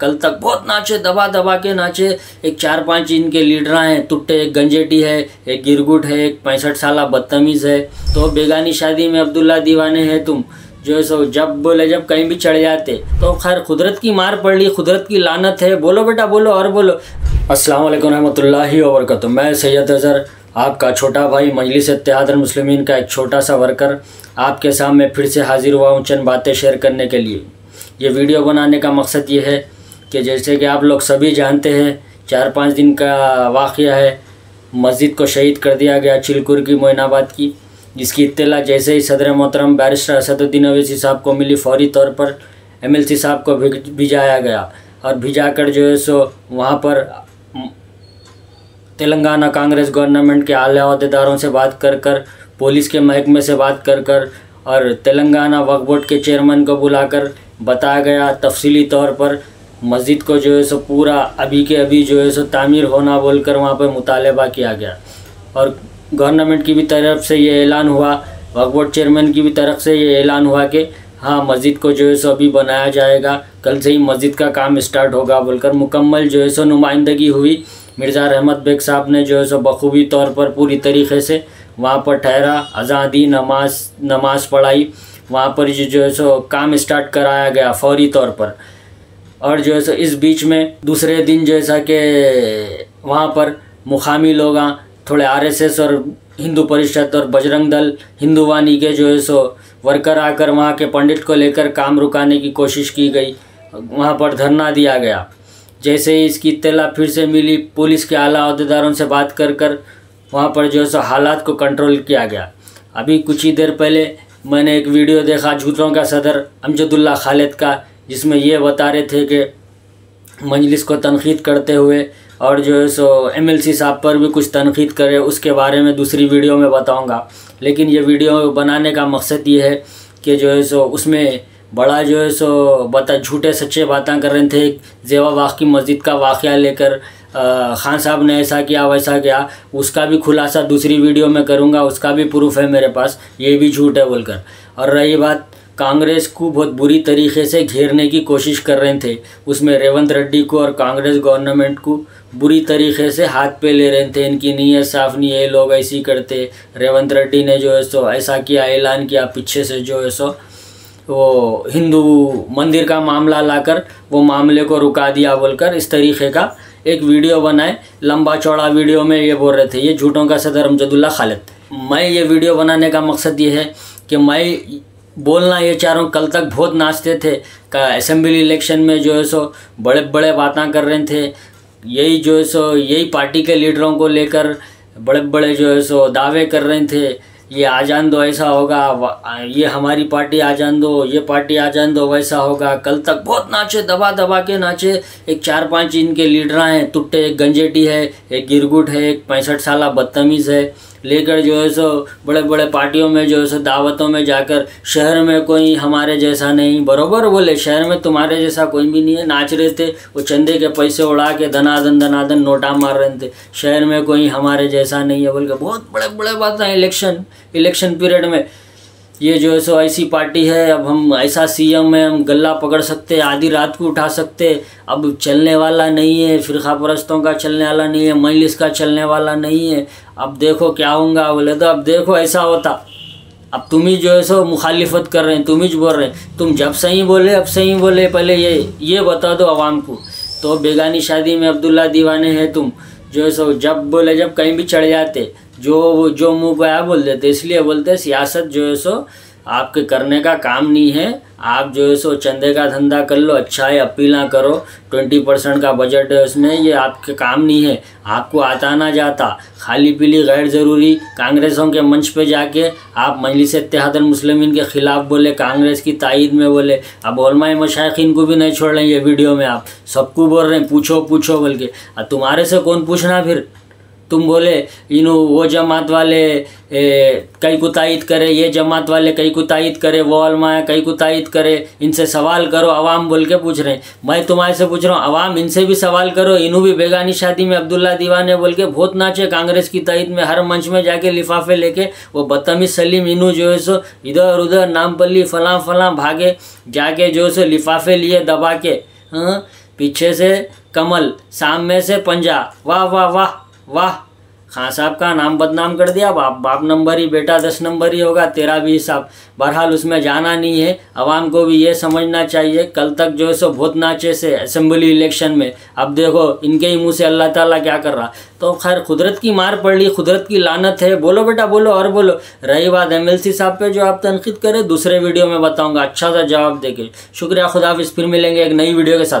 कल तक बहुत नाचे दबा दबा के नाचे। एक चार पाँच इनके लीडर हैं तुट्टे, एक गंजेटी है, एक गिरगुट है, एक पैंसठ साल बदतमीज़ है। तो बेगानी शादी में अब्दुल्ला दीवाने हैं तुम। जो है सो, जब बोले, जब कहीं भी चढ़ जाते तो खैर कुदरत की मार पड़ ली कुदरत की लानत है। बोलो बेटा, बोलो, और बोलो। अस्सलाम वालेकुम रहमतुल्लाहि व बरकatuh मैं सैयद अज़हर, आपका छोटा भाई, मजलिस इत्तेहाद मुस्लिमीन का एक छोटा सा वर्कर, आपके सामने फिर से हाजिर हुआ हूँ चंद बातें शेयर करने के लिए। ये वीडियो बनाने का मकसद ये है कि जैसे कि आप लोग सभी जानते हैं, चार पाँच दिन का वाक़ है। मस्जिद को शहीद कर दिया गया चिलकुर की मोइनाबाद की, जिसकी इतला जैसे ही सदर मोहतरम बैरिस्टर असदुद्दीन अवैसी साहब को मिली, फौरी तौर पर एमएलसी साहब को भिजाया गया। और भिजाकर जो है सो वहाँ पर तेलंगाना कांग्रेस गवर्नमेंट के आला अहदेदारों से बात कर कर, पुलिस के महकमे से बात कर कर, और तेलंगाना वक्फ बोर्ड के चेयरमैन को बुलाकर बताया गया तफसीली तौर पर मस्जिद को जो है सो पूरा अभी के अभी जो है सो तामीर होना बोलकर वहाँ पर मुतालबा किया गया। और गवर्नमेंट की भी तरफ़ से ये ऐलान हुआ, वक्फ बोर्ड चेयरमैन की भी तरफ़ से ये ऐलान हुआ कि हाँ मस्जिद को जो है सो अभी बनाया जाएगा, कल से ही मस्जिद का काम स्टार्ट होगा बोलकर मुकम्मल जो है सो नुमाइंदगी हुई। मिर्ज़ा रहमत बेग साहब ने जो है सो बखूबी तौर पर पूरी तरीके से वहाँ पर ठहरा अजा दी नमाज़ नमाज़ पढ़ाई, वहाँ पर जो है सो काम स्टार्ट कराया गया फौरी तौर पर। और जो है सो इस बीच में दूसरे दिन जैसा कि वहाँ पर मुकामी लोग थोड़े आरएसएस और हिंदू परिषद और बजरंग दल हिंदू वानी के जो है सो वर्कर आकर वहाँ के पंडित को लेकर काम रुकाने की कोशिश की गई, वहाँ पर धरना दिया गया। जैसे ही इसकी इतला फिर से मिली, पुलिस के आला अहदेदारों से बात कर कर वहाँ पर जो है सो हालात को कंट्रोल किया गया। अभी कुछ ही देर पहले मैंने एक वीडियो देखा, झूठों का सदर अमजदुल्ला खालिद का जिसमें ये बता रहे थे कि मजलिस को तनखीद करते हुए और जो है सो एमएलसी साहब पर भी कुछ तनखीद करे, उसके बारे में दूसरी वीडियो में बताऊँगा। लेकिन ये वीडियो बनाने का मकसद ये है कि जो है सो उसमें बड़ा जो है सो बता, झूठे सच्चे बातें कर रहे थे। जेवा वाक़ की मस्जिद का वाक़ लेकर खान साहब ने ऐसा किया, वैसा किया, उसका भी खुलासा दूसरी वीडियो में करूँगा, उसका भी प्रूफ है मेरे पास, ये भी झूठ है बोलकर। और रही बात कांग्रेस को बहुत बुरी तरीके से घेरने की कोशिश कर रहे थे। उसमें रेवंत रेड्डी को और कांग्रेस गवर्नमेंट को बुरी तरीके से हाथ पे ले रहे थे। इनकी नीयत साफ़ नहीं है, लोग ऐसी करते। रेवंत रेड्डी ने जो है सो ऐसा किया, ऐलान किया पीछे से जो है सो, वो हिंदू मंदिर का मामला लाकर, वो मामले को रुका दिया बोलकर इस तरीके का एक वीडियो बनाए। लंबा चौड़ा वीडियो में ये बोल रहे थे, ये झूठों का सदर अमजदुल्ला खालिद। मैं ये वीडियो बनाने का मकसद ये है कि मैं बोलना ये चारों कल तक बहुत नाचते थे। का असेंबली इलेक्शन में जो है सो बड़े बड़े बातें कर रहे थे। यही जो है सो, यही पार्टी के लीडरों को लेकर बड़े बड़े जो है सो दावे कर रहे थे। ये आ जान दो, ऐसा होगा। ये हमारी पार्टी आ जान दो, ये पार्टी आ जान दो, वैसा होगा। कल तक बहुत नाचे, दबा दबा के नाचे। एक चार पाँच इनके लीडर हैं तुट्टे, एक गंजेटी है, एक गिरगुट है, एक पैंसठ साल बदतमीज़ है। लेकर जो है सो बड़े बड़े पार्टियों में, जो है सो दावतों में जाकर शहर में कोई हमारे जैसा नहीं, बरोबर बोले, शहर में तुम्हारे जैसा कोई भी नहीं है, नाच रहे थे, वो चंदे के पैसे उड़ा के धनादन धनादन नोटा मार रहे थे। शहर में कोई हमारे जैसा नहीं है, बोल के बहुत बड़े बड़े बात है, इलेक्शन इलेक्शन पीरियड में। ये जो है सो ऐसी पार्टी है, अब हम ऐसा सीएम है हम गला पकड़ सकते, आधी रात को उठा सकते। अब चलने वाला नहीं है, फिरखा परस्तों का चलने वाला नहीं है, मजलिस का चलने वाला नहीं है। अब देखो क्या होगा बोले तो अब देखो ऐसा होता। अब तुम ही जो है सो मुखालिफत कर रहे हैं, तुम ही बोल रहे हैं। तुम जब सही बोले, अब सही बोले, पहले ये ये बता दो आवाम को। तो बेगानी शादी में अब्दुल्ला दीवाने हैं तुम। जो है सो जब बोले, जब कहीं भी चढ़ जाते जो जो मुँह पे आया बोल देते, इसलिए बोलते सियासत जो है सो, आपके करने का काम नहीं है, आप जो है सो, चंदे का धंधा कर लो अच्छा है अपील ना करो, ट्वेंटी परसेंट का बजट है उसमें, ये आपके काम नहीं है, आपको आता ना जाता, खाली पीली गैर ज़रूरी, कांग्रेसों के मंच पे जाके आप मजलिस इतिहादल मुस्लिमीन के ख़िलाफ़ बोले, कांग्रेस की तायद में बोले, अब ओलमाई मशाइन को भी नहीं छोड़ रहे ये वीडियो में आप, सबको बोल रहे हैं, पूछो पूछो बोल के तुम्हारे से कौन पूछना फिर? तुम बोले इनो वो जमात वाले कई कुतायद करे, ये जमात वाले कई कुतायद करे, वो अलमाया कई कुतायद करे, इनसे सवाल करो, अवाम बोल के पूछ रहे हैं। मैं तुम्हारे से पूछ रहा हूँ, अवाम इनसे भी सवाल करो इनू भी बेगानी शादी में अब्दुल्ला दीवाने बोल के बहुत नाचे कांग्रेस की तायद में, हर मंच में जाके लिफाफे लेके, वो बदतमीज सलीम इनू जो है सो, इधर उधर नामपल्ली फलां फलां भागे, जाके जो है सो लिफाफे लिए दबा के हाँ पीछे से कमल, सामने से पंजा, वाह वाह वाह। वाह, खान साहब का नाम बदनाम कर दिया। बाप बाप नंबर ही, बेटा दस नंबर ही होगा, तेरा भी हिसाब। बहरहाल उसमें जाना नहीं है। आवाम को भी ये समझना चाहिए, कल तक जो है सो भूत नाचे से असम्बली इलेक्शन में। अब देखो, इनके ही मुँह से अल्लाह ताला क्या कर रहा। तो खैर, कुदरत की मार पड़ ली, कुदरत की लानत है। बोलो बेटा, बोलो, और बोलो। रही बात एमएलसी साहब पर जो आप तनकीद करें, दूसरे वीडियो में बताऊँगा। अच्छा सा जवाब देके। शुक्रिया, खुदाफिज। फिर मिलेंगे एक नई वीडियो के साथ।